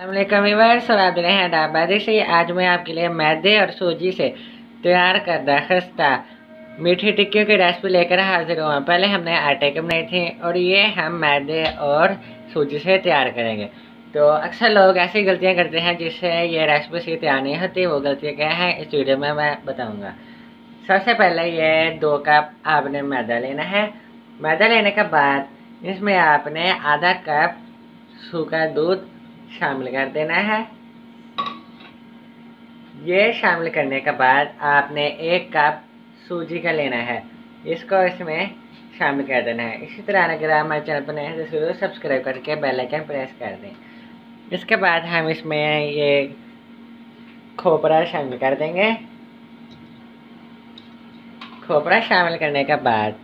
Viewers और आप हैं डाबादी से आज मैं आपके लिए मैदे और सूजी से तैयार करदा खस्ता मीठी टिक्कियों की रेसिपी लेकर हाजिर हुआ पहले हमने आटे के बनाई थी और ये हम मैदे और सूजी से तैयार करेंगे तो अक्सर लोग ऐसी गलतियाँ करते हैं जिससे ये रेसिपी से तैयार नहीं होती वो गलतियाँ क्या हैं इस वीडियो में मैं बताऊँगा सबसे पहले ये दो कप आपने मैदा लेना है मैदा लेने के बाद इसमें आपने आधा कप सूखा दूध शामिल कर देना है। ये शामिल करने के बाद आपने एक कप सूजी का लेना है। इसको इसमें शामिल कर देना है। इसी तरह अगर आप हमारे चैनल पर नए हैं तो ज़रूर सब्सक्राइब करके बेल आइकन प्रेस कर दें। इसके बाद हम इसमें ये खोपरा शामिल कर देंगे। खोपरा शामिल करने के बाद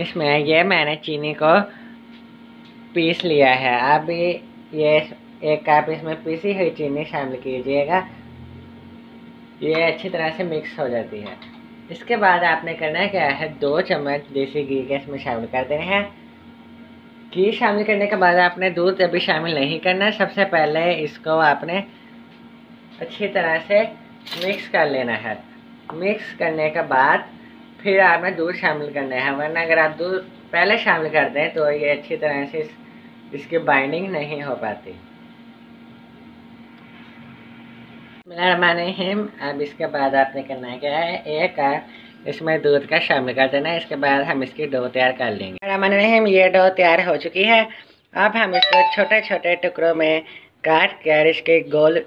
इसमें ये मैंने चीनी को पीस लिया है। अब ये एक कप इसमें पीसी हुई चीनी शामिल कीजिएगा। ये अच्छी तरह से मिक्स हो जाती है। इसके बाद आपने करना क्या है, दो चम्मच देसी घी के इसमें शामिल कर देने हैं। घी शामिल करने के बाद आपने दूध अभी शामिल नहीं करना, सबसे पहले इसको आपने अच्छी तरह से मिक्स कर लेना है। मिक्स करने के बाद फिर आपने दूध शामिल करना है, वरना अगर आप दूध पहले शामिल कर दें तो ये अच्छी तरह से इसकी बाइंडिंग नहीं हो पाती। हिम अब इसके बाद आपने करना क्या है, एक इसमें दूध का शामिल कर देना है, इसके बाद हम इसकी डो तैयार कर लेंगे। हिम ये डो तैयार हो चुकी है, अब हम इसको छोटे छोटे टुकड़ों में काट कर इसके गोल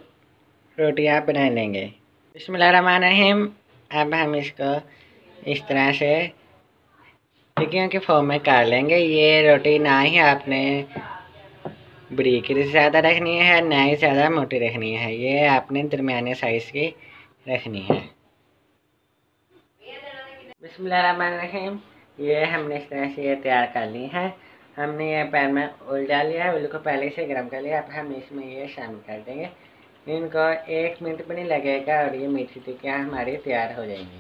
रोटियाँ बना लेंगे। हिम अब हम इसको इस तरह से टिक्कियों के फॉर्म में काट लेंगे। ये रोटी ना ही आपने ब्रिक ज़्यादा रखनी है, ना ही ज़्यादा मोटी रखनी है। ये आपने दरमियाने साइज़ की रखनी है। बिस्मिल्लाहिर्रहमानिर्रहीम। ये हमने इस तरह से ये तैयार कर ली है। हमने ये पैन में डाल लिया है ऑयल को पहले से गर्म कर लिया। अब हम इसमें ये शामिल कर देंगे। इनको एक मिनट भी नहीं लगेगा और ये मीठी टिक्कियाँ हमारी तैयार हो जाएँगी।